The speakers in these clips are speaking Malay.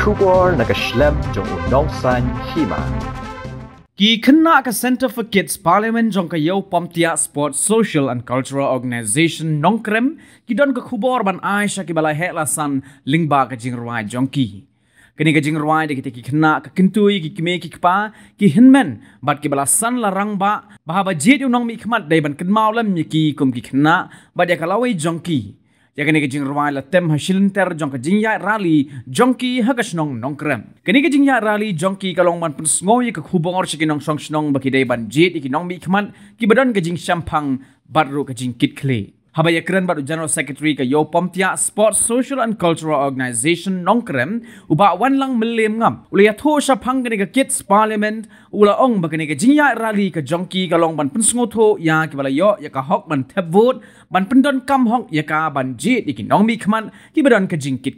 kubor nakaslem jong unong san hima. Ki kena ka Center for Kids Parliament jong ka yau pamtia Sport Social and Cultural Organization nongkrem ki don ka kubor ban Aisha ki balai hek lasan lingba ka jingruai jong ki. Kini ka jingruai de ki kena ka kentui ki kime ki kpa ki hinmen bat ki balasan larang ba bahaba jit unong mi khmat dai ban kenmau lam ki kum ki kena ba dia kalawai jong ki. Ya kini kejing ruai la tem hasilin ter jong kejing ya rali jongki hagas nong nong krem. Kini kejing ya rali jongki kalong man pun sngoi ke hubung or sikinong song snong baki day ban jit iki nong mi kman ki badan kejing syampang badru kejing kit kle. Habaya keren batu General Secretary ke Yo Pomtia Sports Social and Cultural Organization Nongkrem uba wan lang melim ngam uli ya tho sha phang ke Kids Parliament ula ong ba ke jinya rally ke jongki ka long ban pun sngo ya ke bala yo ya ka hok ban tap vote ban pun don kam hok ya ka ban jit iki nong mi khman ki badon ke jingkit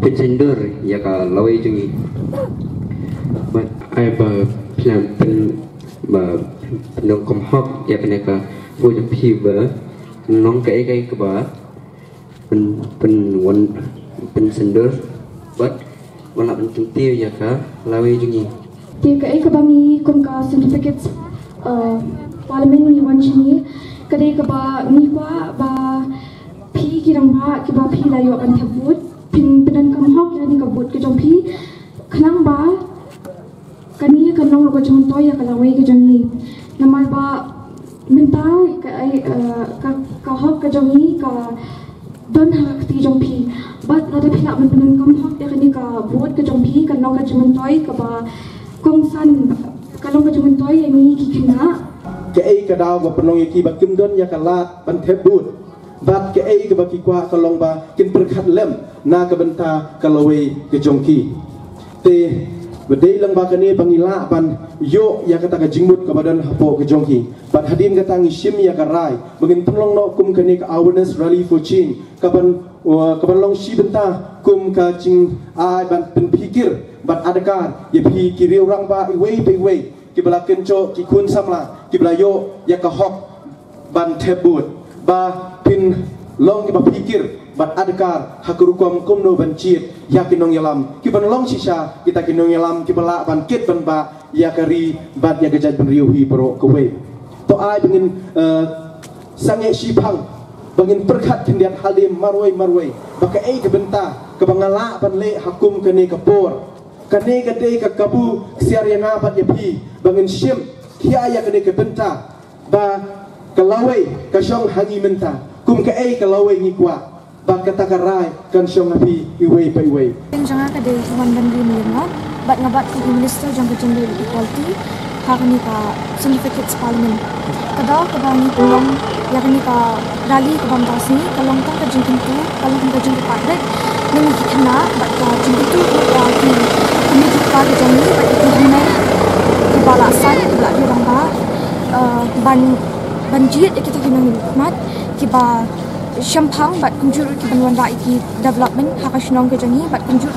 kle gender ya ka lawai jungi but ai ba plan pen ba nong kom hok. Ya kene ka ju phi ba nong kai kai ka ba pen pen wan pen gender but wala pen tintiu ya ka lawai jungi ti ka ai ka ba mi kom ka certificates parliament ni wan chini kadai ka ba mi ba ki rang ba ki ba phi la yo kan thabut pin pinan kam hok ya ni ka but ke jong phi khnang ba kani ka nong ka jong toy ya ka lawai ke jong ni namal ba minta ka ka ka hok ka jong ni ka don ha ti jong phi bat na da phi la min pinan kam hok ya kani ka but ke jong phi ka nong ka jong toy ka ba kong san ka nong ka jong toy ya ni ki khna ke ai ka daw ba penong ki ba kim don ya ka la ban thep bat ke ai ke baki kwa ka long ba kin perkhat lem na ka benta ka lawe ke jongki. Te bedai lang ba kani bangila ban yo ya kata ka jingmut ka badan hapo ke jongki. Bat hadin ka shim ya ka rai. Bangin penglong no kum kani ka awareness rally for change ka ban ka ban long shi benta kum ka jing ai ban pen pikir bat adakar. Ye pi ki riu rang ba i wei pe wei. Ki bala kencho ki kun samla ki bala yo ya ka hok ban tebut ba pin long ki berpikir bat adkar hakurukum kumno bancit yakinong yalam ki ban long sisa kita kinong yalam ki bala ban kit ban ba yakari bat ya gajat ban riuhi pro kowe to ai bengin uh, sange sipang bengin perkat kendiat halim marwai marwai. Baka ai ke benta ke bangala ban le hakum kene kapor kene kete ke kabu yang apat ya pi bengin sim kia ya kene ke benta ba kalawai kasyong hangi menta kum ka ai kalawai ni kwa ba kata ka rai kan syong api iwei pa iwei jangan ka de wan ban di mena bat ngabat ku minister jang gender equality. Ha ni ka certificates parliament. Kada ka ba ni kulong ya ni ka rally ka bam das ni kalong ta ka jing tu kalong ka de ni ki kena bat ka jing tu ya ki ni ki ka ka jang ni bat ki ni ki bala san la di rang ba ban banjir kita kena mat kiba shampang bat kunjur ki banwan ba iki development ha ka shnong ke jangi bat kunjur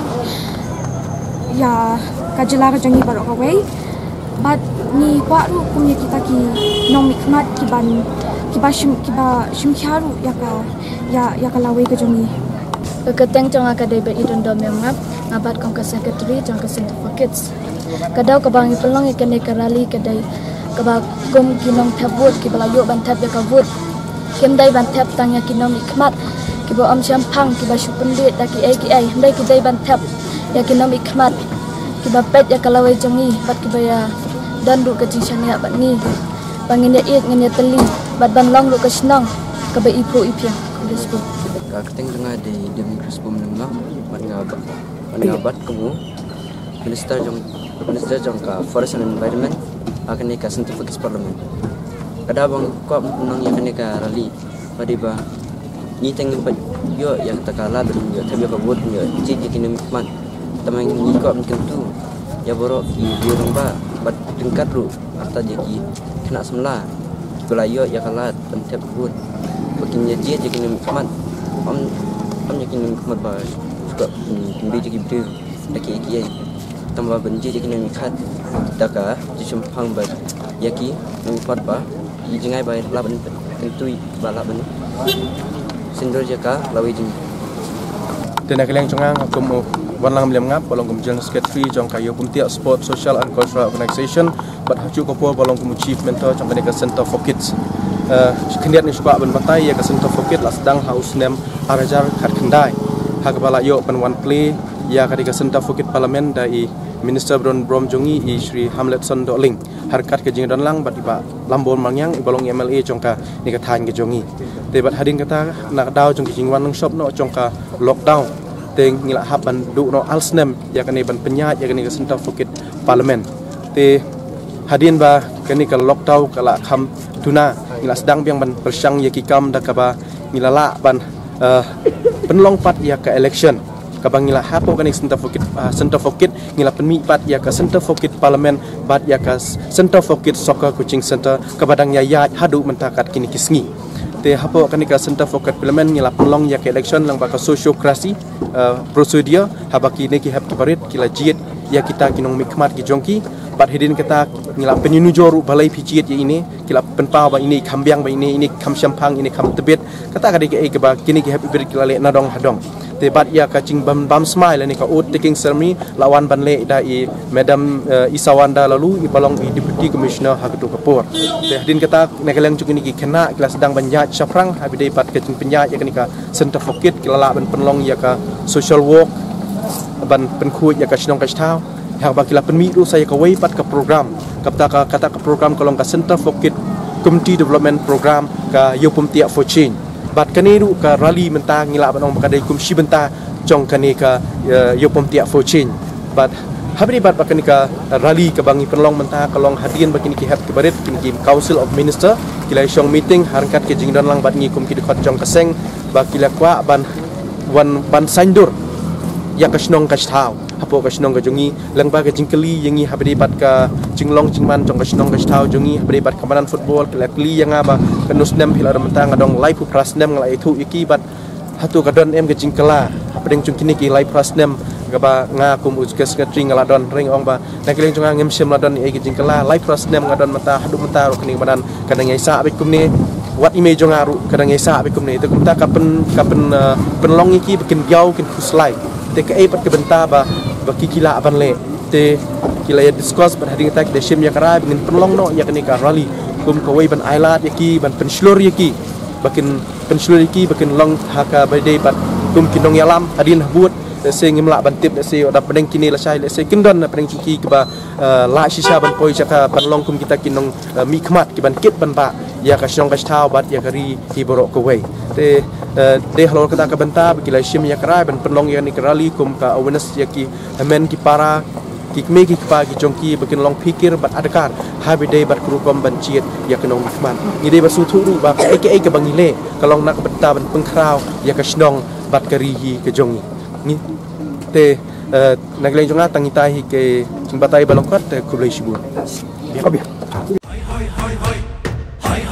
ya ka jela ka jangi barok wei bat ni kwa ru kum ye kita ki nom mikmat ki ban kiba shim kiba shim kharu ya ka ya ya ka lawe ke jongi Keteng jong akadai ba idun do memap ngabat kong ke secretary jong ke center for kids. Kadau ke bangi pelong ikan ne kerali kadai ke ba kum kinong tabut ki bala yo ban tab ya ka dai ban tab tang ya kinom ikmat ki bo am champang ki ba shupun lit da ki ai ki ai dai ki dai ban tab ya kinom ikmat ki pet ya kalawe jongi bat ki ya dan du ke jing ya bat ni. Bangin ya it ngin ya teli bat ban long lu ke senang ke ba ipu ipya. Kulis bu ka di demi krispo menengah man ngabat man ngabat kamu minister jong minister jong ka forest and environment akan ni ka scientific kada bang ko nang ya kan ka rally padi ba ni teng pa yo yang takala ben yo tabi ka bot yo ji ji kini man tamang ni ko mungkin tu. Ya boro ki yo ba bat tingkat ru atau jadi kena semula Kalau ya kalah tempat buat, bikin jadi jadi kini man om om yakin mat ba. Suka bi ji bi da ke ki ai tam ba ban ji ji ni khat da ka ji chum phang ba yaki ni pat ba ji ji ngai ba la ban kan tui ba la ban sindor je ka lawi ji Tena keleng chongang kum wan lang mlem ngap balong kum general secretary jong kayo kum tiak sport social and cultural organization. Bat hachu ko po balong kum chief mentor jong ka center for kids. Kendiat ni ben batai ya ka center for kids la sedang house nem arajar kat kendai. Ha ka bala yo pen one play ya ka center for kids parliament dai minister bron brom jongi i shri hamletson doling har kat ke jing don lang bat iba lambon mangyang balong mla jong ka ni ka than ke jongi. Te bat hading kata nak daw jong jing wan nang shop no jong ka lockdown. Teng ngila haban du no alsnem ya kani ban penyat ya kani ke center fukit parlimen te hadin ba kani ke lockdown kala kham tuna. Ngila sedang biang ban persang ya kikam da ngila la ban uh, penlong pat ya ke election kaba ngila hapo kani center fukit uh, center fukit ngila penmi pat ya ke center fukit parlimen bat ya ke center fukit soccer coaching center kabadang ya ya hadu mentakat kini kisngi. Te hapo kani ka center for parliament ngila pelong ya ke election lang baka sociokrasi uh, prosedur habaki ne ki hab ki parit kila jiet ya kita kinong mikmat ki jongki. Pat hidin kita ngila penyunu joru balai pijiet ya ini kila penpau ba ini kambiang ba ini ini kam syampang ini kam tebet kata ka dike ke ba kini ki hab ibrit kila le nadong hadong te bat ya ka ching bam bam smile ni ka ut taking ceremony lawan ban le da i madam uh, isawanda lalu i balong i deputy commissioner ha ketu kapur te hadin kata chung ni ki kena kila sedang banyak syafrang ha bidai pat ka ching penyak ya ka center for kid kila la ban penlong ya ka social work ban penku ya ka sinong ka stau ha ba kila penmi ru saya ka wei pat ka program. Kata ka kata ka program kolong ka center for kid community development program ka yopum tiak for change bat kani ru ka rally menta ngila banong bakadai kum shi benta jong kani ka uh, yopom tiak for change bat habri bat rally ka bangi penlong menta kalong hadian bakini ki hat ke kini ki council of minister kila shong meeting harkat ke jingdon lang bat ngi kum ki dekat jong kaseng ba kila kwa ban wan ban sandur ya kasnong kastau hapo kasnong jongi. Lang ba ka jingkeli yangi habri bat ka jinglong jingman jong kasnong kastau jongi. Habri bat kamanan football kila kli yang aba kenus nem hila mentang adong live pras nem ngala iki bat. Hatu kadon em ke jingkela. Habri jong kini ki live pras nem gaba nga kum uz kes ke tring ngala don ring ong ba. Nak kling jong ngem sim ladon iki jingkela. Live pras nem ngadon mata hadu mata ro kini badan kadang ngai sa bikum ni. Wat image jong aru kadang ngai sa bikum ni. Itu kumta kapen kapen uh, penlong iki bikin jauh kin kuslai te ke ai pat ke benta ba ba ki kila aban le te kila ya discuss ban hading tak de shim ya kara bin penlong no ya kini ka rally. Kum ko wei ban ailat ya ki ban penslur ya ki. Bakin penslur ya ki bakin long haka ba de pat kum kinong yalam hadin buat. De se ngim la ban tip de se oda pedeng kini la sai le se kindon na pedeng ki ki ba la shisha ban poi chaka ban long kum kita kinong mi khmat ki ban kit ban ba ya ka shong ka stau bat ya kari hi borok ko wei. Te de halor kata ka benta bagi la shim ya kara ban penlong ya ni kerali kum ka awareness ya ki amen ki para ki me ki pa ki jongki bakin long pikir bat adakar habi de bat kru kom ban chiet ya kenong mikman ni de basu thu ru ba ka aka ka bangile kalong nak benta ban pengkrau ya ka shnong bat kari hi ke jongi ni te nagleng jonga tangita hi ke jimbatai balong kat te kublai shibur